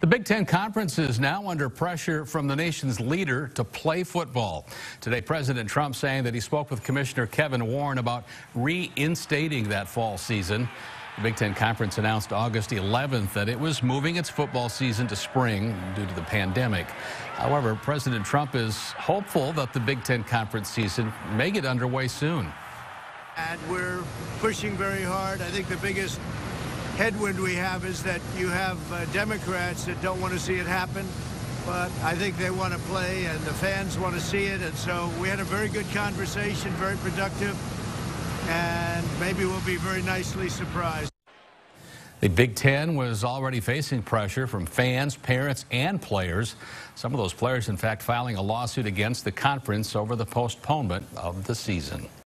The Big Ten Conference is now under pressure from the nation's leader to play football. Today, President Trump saying that he spoke with Commissioner Kevin Warren about reinstating that fall season. The Big Ten Conference announced August 11th that it was moving its football season to spring due to the pandemic. However, President Trump is hopeful that the Big Ten Conference season may get underway soon. And we're pushing very hard. I think the biggest headwind we have is that you have uh, Democrats that don't want to see it happen, but I think they want to play and the fans want to see it. And so we had a very good conversation, very productive, and maybe we'll be very nicely surprised. The Big Ten was already facing pressure from fans, parents, and players. Some of those players, in fact, filing a lawsuit against the conference over the postponement of the season.